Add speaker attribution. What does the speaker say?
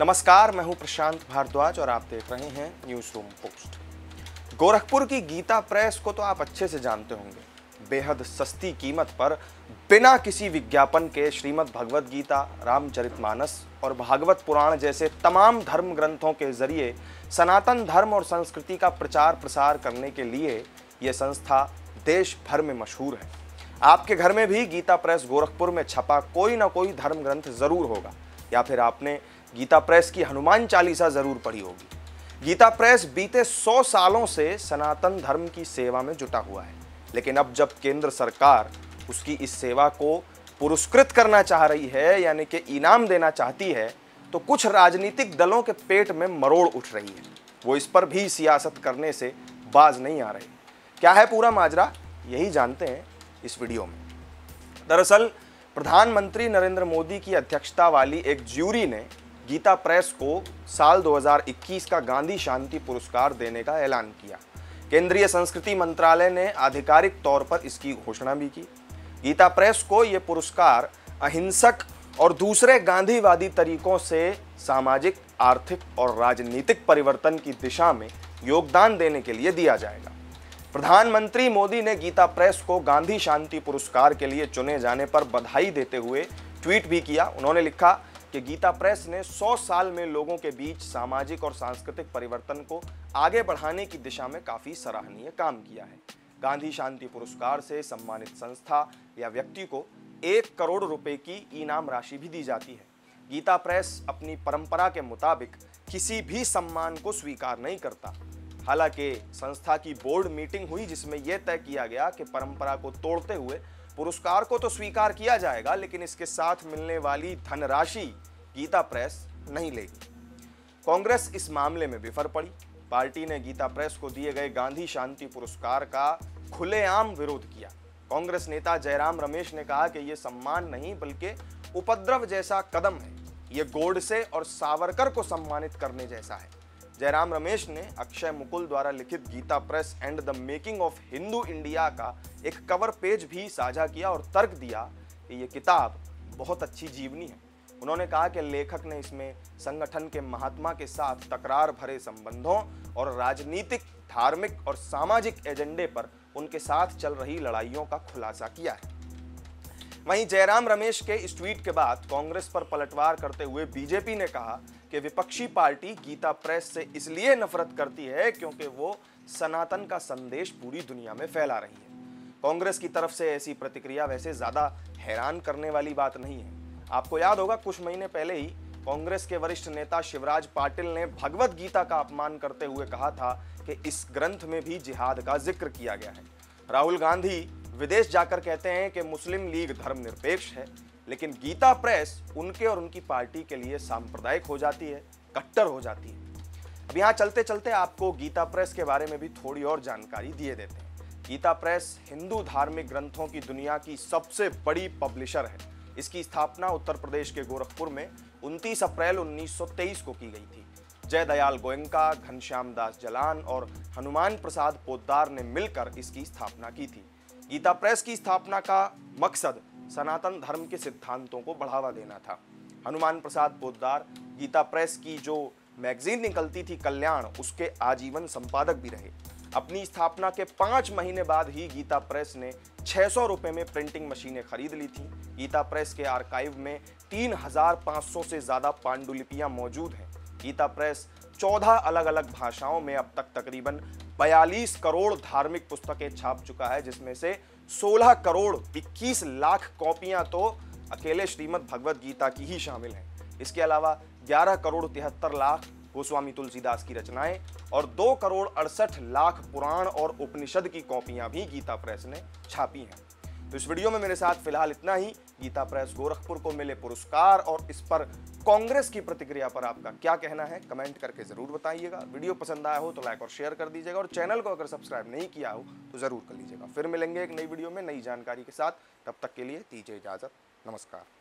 Speaker 1: नमस्कार, मैं हूँ प्रशांत भारद्वाज और आप देख रहे हैं न्यूज़ रूम पोस्ट गोरखपुर की गीता प्रेस को तो आप अच्छे से जानते होंगे। बेहद सस्ती कीमत पर बिना किसी विज्ञापन के श्रीमद् भगवद गीता, रामचरितमानस और भागवत पुराण जैसे तमाम धर्म ग्रंथों के ज़रिए सनातन धर्म और संस्कृति का प्रचार प्रसार करने के लिए यह संस्था देश भर में मशहूर है। आपके घर में भी गीता प्रेस गोरखपुर में छपा कोई ना कोई धर्म ग्रंथ ज़रूर होगा, या फिर आपने गीता प्रेस की हनुमान चालीसा ज़रूर पढ़ी होगी। गीता प्रेस बीते सौ सालों से सनातन धर्म की सेवा में जुटा हुआ है। लेकिन अब जब केंद्र सरकार उसकी इस सेवा को पुरस्कृत करना चाह रही है, यानी कि इनाम देना चाहती है तो कुछ राजनीतिक दलों के पेट में मरोड़ उठ रही है। वो इस पर भी सियासत करने से बाज नहीं आ रहे। क्या है पूरा माजरा? यही जानते हैं इस वीडियो में। दरअसल, प्रधानमंत्री नरेंद्र मोदी की अध्यक्षता वाली एक ज्यूरी ने गीता प्रेस को साल 2021 का गांधी शांति पुरस्कार देने का ऐलान किया। केंद्रीय संस्कृति मंत्रालय ने आधिकारिक तौर पर इसकी घोषणा भी की। गीता प्रेस को यह पुरस्कार अहिंसक और दूसरे गांधीवादी तरीकों से सामाजिक, आर्थिक और राजनीतिक परिवर्तन की दिशा में योगदान देने के लिए दिया जाएगा। प्रधानमंत्री मोदी ने गीता प्रेस को गांधी शांति पुरस्कार के लिए चुने जाने पर बधाई देते हुए ट्वीट भी किया। उन्होंने लिखा कि गीता प्रेस ने 100 साल में लोगों के बीच सामाजिक और सांस्कृतिक परिवर्तन को आगे बढ़ाने की दिशा में काफ़ी सराहनीय काम किया है। गांधी शांति पुरस्कार से सम्मानित संस्था या व्यक्ति को एक करोड़ रुपए की इनाम राशि भी दी जाती है। गीता प्रेस अपनी परंपरा के मुताबिक किसी भी सम्मान को स्वीकार नहीं करता। हालाँकि संस्था की बोर्ड मीटिंग हुई जिसमें यह तय किया गया कि परंपरा को तोड़ते हुए पुरस्कार को तो स्वीकार किया जाएगा, लेकिन इसके साथ मिलने वाली धनराशि गीता प्रेस नहीं लेगी। कांग्रेस इस मामले में विफर पड़ी। पार्टी ने गीता प्रेस को दिए गए गांधी शांति पुरस्कार का खुलेआम विरोध किया। कांग्रेस नेता जयराम रमेश ने कहा कि यह सम्मान नहीं, बल्कि उपद्रव जैसा कदम है। ये गोडसे और सावरकर को सम्मानित करने जैसा है। जयराम रमेश ने अक्षय मुकुल द्वारा लिखित Gita Press and the making of Hindu India का एक कवर पेज भी साझा किया और तर्क दिया कि यह किताब बहुत अच्छी जीवनी है। उन्होंने कहा कि लेखक ने इसमें संगठन के महात्मा के साथ तकरार भरे संबंधों और राजनीतिक, धार्मिक और सामाजिक एजेंडे पर उनके साथ चल रही लड़ाइयों का खुलासा किया है। वहीं जयराम रमेश के इस ट्वीट के बाद कांग्रेस पर पलटवार करते हुए बीजेपी ने कहा कि विपक्षी पार्टी गीता प्रेस से इसलिए नफरत करती है क्योंकि वो सनातन का संदेश पूरी दुनिया में फैला रही है। कांग्रेस की तरफ़ से ऐसी प्रतिक्रिया वैसे ज़्यादा हैरान करने वाली बात नहीं है। आपको याद होगा, कुछ महीने पहले ही कांग्रेस के वरिष्ठ नेता शिवराज पाटिल ने भगवत गीता का अपमान करते हुए कहा था कि इस ग्रंथ में भी जिहाद का ज़िक्र किया गया है। राहुल गांधी विदेश जाकर कहते हैं कि मुस्लिम लीग धर्मनिरपेक्ष है। लेकिन गीता प्रेस उनके और उनकी पार्टी के लिए सांप्रदायिक हो जाती है, कट्टर हो जाती है। अब यहाँ चलते चलते आपको गीता प्रेस के बारे में भी थोड़ी और जानकारी दिए देते हैं। गीता प्रेस हिंदू धार्मिक ग्रंथों की दुनिया की सबसे बड़ी पब्लिशर है। इसकी स्थापना उत्तर प्रदेश के गोरखपुर में 29 अप्रैल 1923 को की गई थी। जयदयाल गोयंका, घनश्याम दास जलान और हनुमान प्रसाद पोद्दार ने मिलकर इसकी स्थापना की थी। गीता प्रेस की स्थापना का मकसद सनातन धर्म के सिद्धांतों को बढ़ावा देना था। हनुमान प्रसाद पोद्दार, गीता प्रेस की जो मैगजीन निकलती थी कल्याण, उसके आजीवन संपादक भी रहे। अपनी स्थापना के पाँच महीने बाद ही गीता प्रेस ने छह सौ रुपए में प्रिंटिंग मशीनें खरीद ली थी। गीता प्रेस के आर्काइव में तीन हज़ार पाँच सौ से ज़्यादा पांडुलिपियाँ मौजूद हैं। गीता प्रेस चौदह अलग अलग भाषाओं में अब तक तकरीबन बयालीस करोड़ धार्मिक पुस्तकें छाप चुका है, जिसमें से 16 करोड़ 21 लाख कॉपियाँ तो अकेले श्रीमद भगवत गीता की ही शामिल हैं। इसके अलावा 11 करोड़ तिहत्तर लाख गोस्वामी तुलसीदास की रचनाएँ और 2 करोड़ अड़सठ लाख पुराण और उपनिषद की कॉपियाँ भी गीता प्रेस ने छापी हैं। तो इस वीडियो में मेरे साथ फ़िलहाल इतना ही। गीता प्रेस गोरखपुर को मिले पुरस्कार और इस पर कांग्रेस की प्रतिक्रिया पर आपका क्या कहना है, कमेंट करके ज़रूर बताइएगा। वीडियो पसंद आया हो तो लाइक और शेयर कर दीजिएगा और चैनल को अगर सब्सक्राइब नहीं किया हो तो ज़रूर कर लीजिएगा। फिर मिलेंगे एक नई वीडियो में नई जानकारी के साथ। तब तक के लिए दीजिए इजाज़त। नमस्कार।